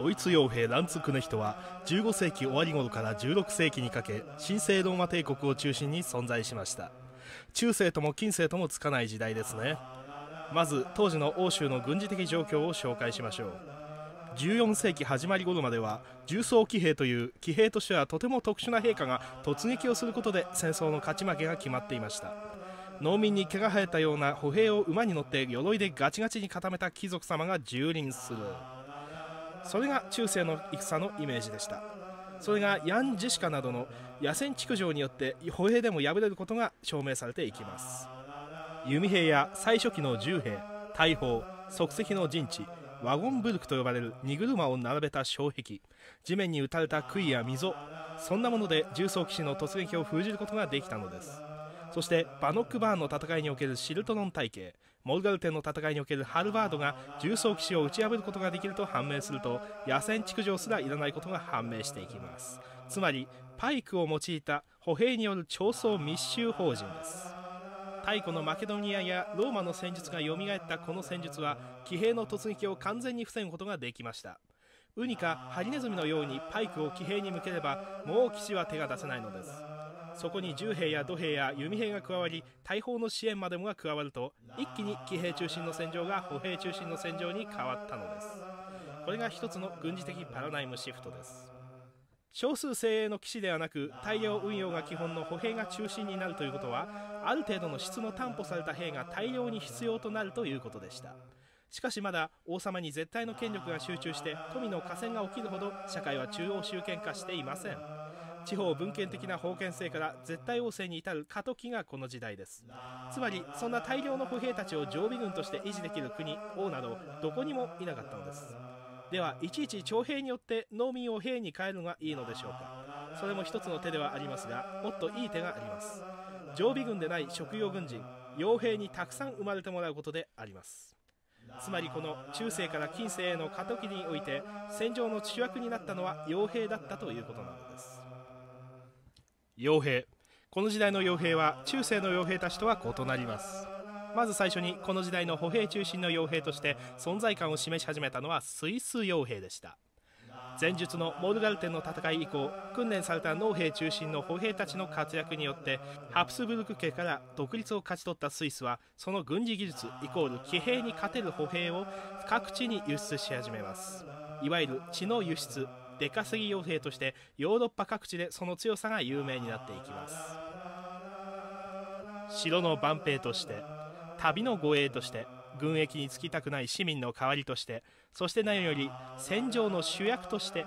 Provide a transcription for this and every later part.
ドイツ傭兵ランツクネヒトは15世紀終わり頃から16世紀にかけ神聖ローマ帝国を中心に存在しました。中世とも近世ともつかない時代ですね。まず当時の欧州の軍事的状況を紹介しましょう。14世紀始まり頃までは重装騎兵という騎兵としてはとても特殊な陛下が突撃をすることで戦争の勝ち負けが決まっていました。農民に毛が生えたような歩兵を馬に乗って鎧でガチガチに固めた貴族様が蹂躙する。それが中世の戦のイメージでした。それがヤン・ジェシカなどの野戦築城によって歩兵でも敗れることが証明されていきます。弓兵や最初期の銃兵大砲即席の陣地ワゴンブルクと呼ばれる荷車を並べた障壁地面に打たれた杭や溝そんなもので重装騎士の突撃を封じることができたのです。そしてバノックバーンの戦いにおけるシルトロン体系モルガルテンの戦いにおけるハルバードが重装騎士を打ち破ることができると判明すると野戦築城すらいらないことが判明していきます。つまりパイクを用いた歩兵による超装密集法人です。太古のマケドニアやローマの戦術が蘇ったこの戦術は騎兵の突撃を完全に防ぐことができました。ウニかハリネズミのようにパイクを騎兵に向ければもう騎士は手が出せないのです。そこに重兵や土兵や弓兵が加わり大砲の支援までもが加わると一気に騎兵中心の戦場が歩兵中心の戦場に変わったのです。これが一つの軍事的パラダイムシフトです。少数精鋭の騎士ではなく大量運用が基本の歩兵が中心になるということはある程度の質の担保された兵が大量に必要となるということでした。しかしまだ王様に絶対の権力が集中して富の河川が起きるほど社会は中央集権化していません。地方分権的な封建制から絶対王政に至る過渡期がこの時代です。つまりそんな大量の歩兵たちを常備軍として維持できる国王などどこにもいなかったのです。ではいちいち徴兵によって農民を兵に変えるのがいいのでしょうか。それも一つの手ではありますがもっといい手があります。常備軍でない職業軍人傭兵にたくさん生まれてもらうことであります。つまりこの中世から近世への過渡期において戦場の主役になったのは傭兵だったということなのです。傭兵。この時代の傭兵は中世の傭兵たちとは異なります。まず最初にこの時代の歩兵中心の傭兵として存在感を示し始めたのはスイス傭兵でした。前述のモルガルテンの戦い以降訓練された農兵中心の歩兵たちの活躍によってハプスブルク家から独立を勝ち取ったスイスはその軍事技術イコール騎兵に勝てる歩兵を各地に輸出し始めます。いわゆる血の輸出。出稼ぎ傭兵としてヨーロッパ各地でその強さが有名になっていきます。城の万兵として旅の護衛として軍役に就きたくない市民の代わりとしてそして何より戦場の主役として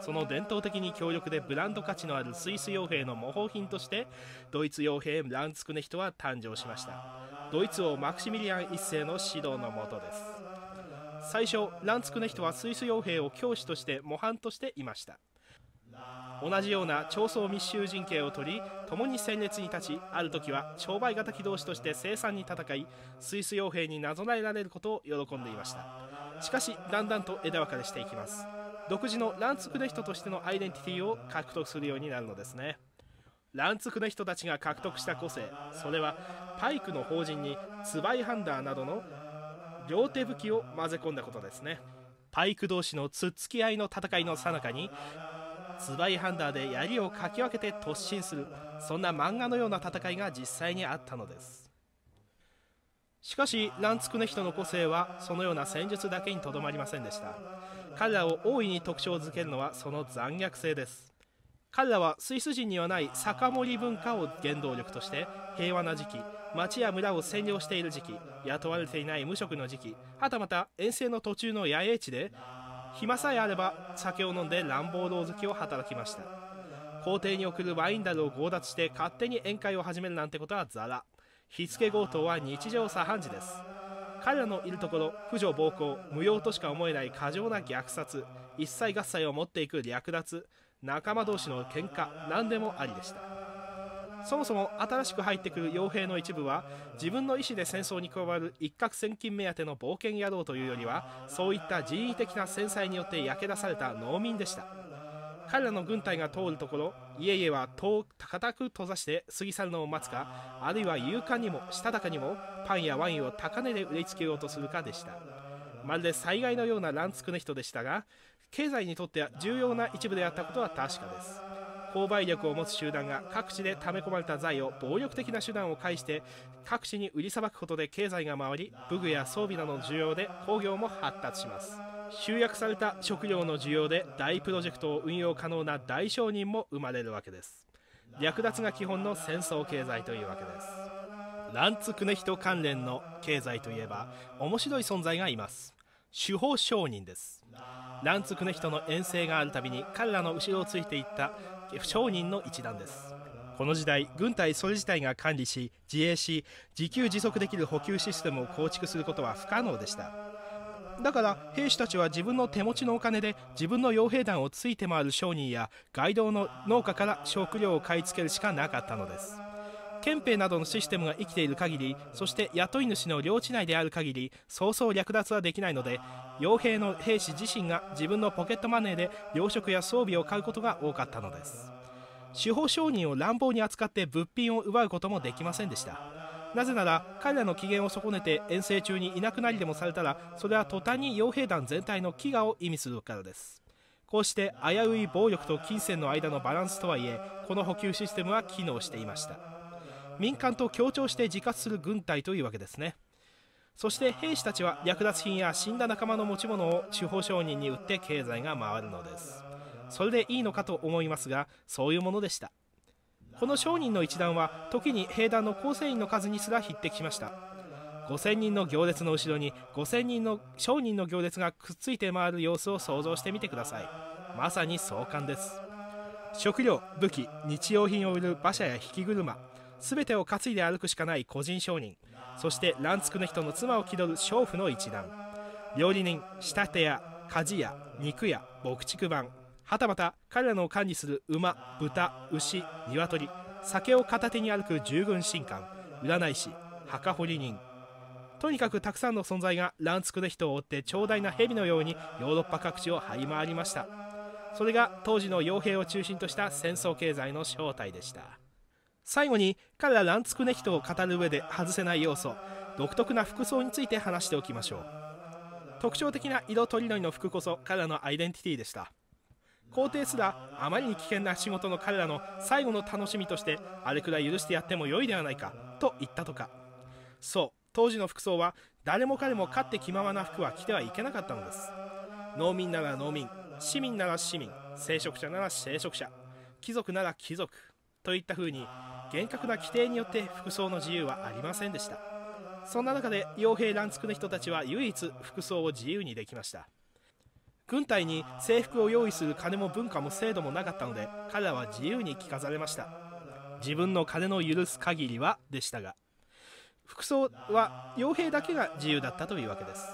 その伝統的に強力でブランド価値のあるスイス傭兵の模倣品としてドイツ傭兵ランツクネヒトは誕生しました。ドイツ王マクシミリアン一世の指導のもとです。最初ランツクネヒトはスイス傭兵を教師として模範としていました。同じような超層密集陣形を取り共に戦列に立ちある時は商売型機同士として生産に戦いスイス傭兵になぞらえられることを喜んでいました。しかしだんだんと枝分かれしていきます。独自のランツクネヒトとしてのアイデンティティを獲得するようになるのですね。ランツクネヒトたちが獲得した個性それはパイクの法人にツバイハンダーなどの両手武器を混ぜ込んだことですね。パイク同士のつっつき合いの戦いの最中にツバイハンダーで槍をかき分けて突進するそんな漫画のような戦いが実際にあったのです。しかしランツクネヒトの個性はそのような戦術だけにとどまりませんでした。彼らを大いに特徴づけるのはその残虐性です。彼らはスイス人にはない酒盛り文化を原動力として平和な時期町や村を占領している時期雇われていない無職の時期はたまた遠征の途中の野営地で暇さえあれば酒を飲んで乱暴狼藉を働きました。皇帝に送るワインダルを強奪して勝手に宴会を始めるなんてことはザラ。火付け強盗は日常茶飯事です。彼らのいるところ婦女暴行無用としか思えない過剰な虐殺一切合切を持っていく略奪仲間同士の喧嘩何でもありでした。そもそも新しく入ってくる傭兵の一部は自分の意思で戦争に加わる一攫千金目当ての冒険野郎というよりはそういった人為的な戦災によって焼け出された農民でした。彼らの軍隊が通るところ家々は戸固く閉ざして過ぎ去るのを待つ。かあるいは勇敢にもしたたかにもパンやワインを高値で売りつけようとするかでした。まるで災害のようなランツクネヒトでしたが経済にとっては重要な一部であったことは確かです。購買力を持つ集団が各地で溜め込まれた財を暴力的な手段を介して各地に売りさばくことで経済が回り武具や装備などの需要で工業も発達します。集約された食料の需要で大プロジェクトを運用可能な大商人も生まれるわけです。略奪が基本の戦争経済というわけです。ランツクネヒト関連の経済といえば面白い存在がいます。手法商人です。ランツクネヒトの遠征があるたびに彼らの後ろをついていった商人の一団です。この時代軍隊それ自体が管理し自衛し自給自足できる補給システムを構築することは不可能でした。だから兵士たちは自分の手持ちのお金で自分の傭兵団をついて回る商人や街道の農家から食料を買い付けるしかなかったのです。憲兵などのシステムが生きている限りそして雇い主の領地内である限りそうそう略奪はできないので傭兵の兵士自身が自分のポケットマネーで糧食や装備を買うことが多かったのです。司法商人を乱暴に扱って物品を奪うこともできませんでした。なぜなら彼らの機嫌を損ねて遠征中にいなくなりでもされたらそれは途端に傭兵団全体の飢餓を意味するからです。こうして危うい暴力と金銭の間のバランスとはいえこの補給システムは機能していました。民間と協調して自活する軍隊というわけですね。そして兵士たちは略奪品や死んだ仲間の持ち物を地方商人に売って経済が回るのです。それでいいのかと思いますがそういうものでした。この商人の一団は時に兵団の構成員の数にすら匹敵しました。5000人の行列の後ろに5000人の商人の行列がくっついて回る様子を想像してみてください。まさに壮観です。食料武器日用品を売る馬車や引き車。全てを担いで歩くしかない個人商人。そしてランツクの人の妻を気取る娼婦の一団。料理人仕立て屋鍛冶屋肉屋牧畜番。はたまた彼らの管理する馬豚牛鶏酒を片手に歩く従軍神官占い師墓掘り人。とにかくたくさんの存在がランツクの人を追って長大な蛇のようにヨーロッパ各地を這い回りました。それが当時の傭兵を中心とした戦争経済の正体でした。最後に彼らランツクネヒトを語る上で外せない要素独特な服装について話しておきましょう。特徴的な色とりどりの服こそ彼らのアイデンティティでした。皇帝すらあまりに危険な仕事の彼らの最後の楽しみとしてあれくらい許してやっても良いではないかと言ったとか。そう当時の服装は誰も彼も勝って気ままな服は着てはいけなかったのです。農民なら農民市民なら市民聖職者なら聖職者貴族なら貴族といった風に厳格な規定によって服装の自由はありませんでした。そんな中で傭兵乱作の人たちは唯一服装を自由にできました。軍隊に制服を用意する金も文化も制度もなかったので彼らは自由に着飾れました。自分の金の許す限りはでしたが服装は傭兵だけが自由だったというわけです。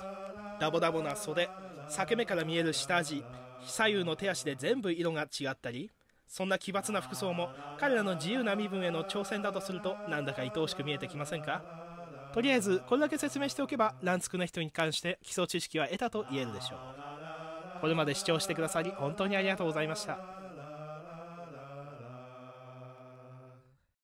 ダボダボな袖裂け目から見える下地左右の手足で全部色が違ったりそんな奇抜な服装も彼らの自由な身分への挑戦だとするとなんだか愛おしく見えてきませんか？とりあえずこれだけ説明しておけばランツクの人に関して基礎知識は得たと言えるでしょう。これまで視聴してくださり本当にありがとうございました。